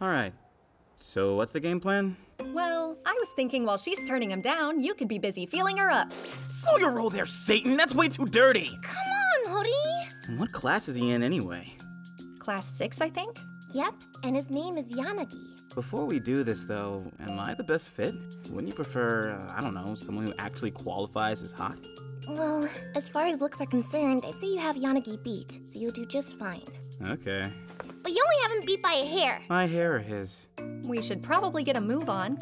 Alright. So, what's the game plan? Well, I was thinking while she's turning him down, you could be busy feeling her up. Slow your roll there, Satan! That's way too dirty! Come on, Hori! What class is he in anyway? Class 6, I think? Yep, and his name is Yanagi. Before we do this, though, am I the best fit? Wouldn't you prefer, uh, I don't know, someone who actually qualifies as hot? Well, as far as looks are concerned, I'd say you have Yanagi beat, so you'll do just fine. Okay. But you only have him beat by a hair. My hair or his? We should probably get a move on.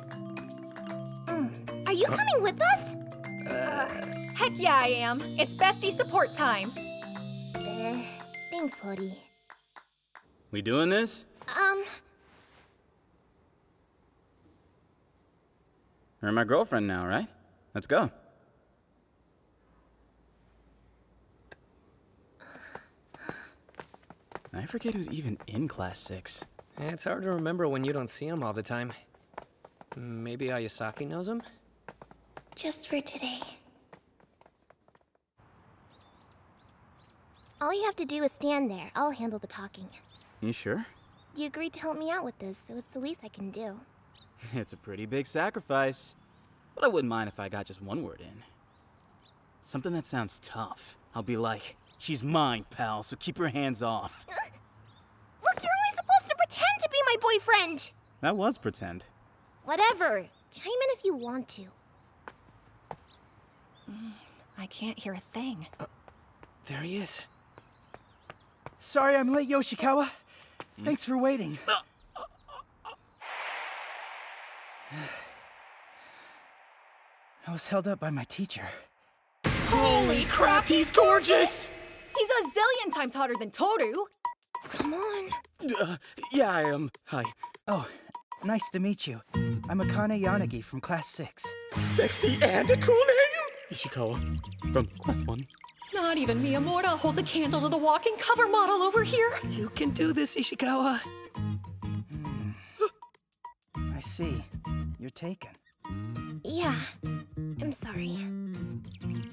Mm. Are you coming with us? Heck yeah, I am. It's bestie support time. Uh, thanks, Hori. We doing this? Um, You're my girlfriend now, right? Let's go. I forget who's even in class 6. It's hard to remember when you don't see him all the time. Maybe Ayasaki knows him? just for today. All you have to do is stand there. I'll handle the talking. You sure? You agreed to help me out with this, so it's the least I can do. It's a pretty big sacrifice. But I wouldn't mind if I got just one word in. Something that sounds tough. I'll be like, she's mine, pal, so keep your hands off. Look, you're only supposed to pretend to be my boyfriend! That was pretend. Whatever. Chime in if you want to. I can't hear a thing. Uh, there he is. Sorry I'm late, Yoshikawa. Thanks for waiting. Uh, I was held up by my teacher. Holy crap, he's gorgeous! He's a zillion times hotter than Toru. Come on. Uh, yeah, I am. Hi. Oh, nice to meet you. I'm Akane Yanagi from class 6. Sexy and a cool name! Ishikawa, from class 1. Not even Miyamura holds a candle to the walking cover model over here. You can do this, Ishikawa. I see. You're taken. Yeah. I'm sorry.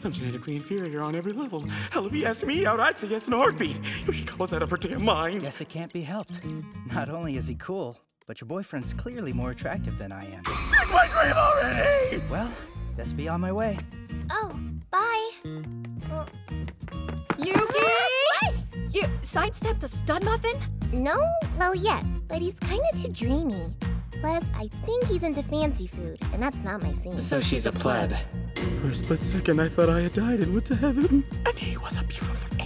I'm genetically inferior on every level. Hell, if he asked me out, I'd say yes in a heartbeat. Yoshikawa's out of her damn mind. Guess it can't be helped. Not only is he cool, but your boyfriend's clearly more attractive than I am. Dig my grave already! Well, best be on my way. Oh, bye. Yuki! what? You sidestepped a stud muffin? No? Well, yes, but he's kinda too dreamy. Plus, I think he's into fancy food, and that's not my scene. So she's a pleb. For a split second, I thought I had died and went to heaven. And he was a beautiful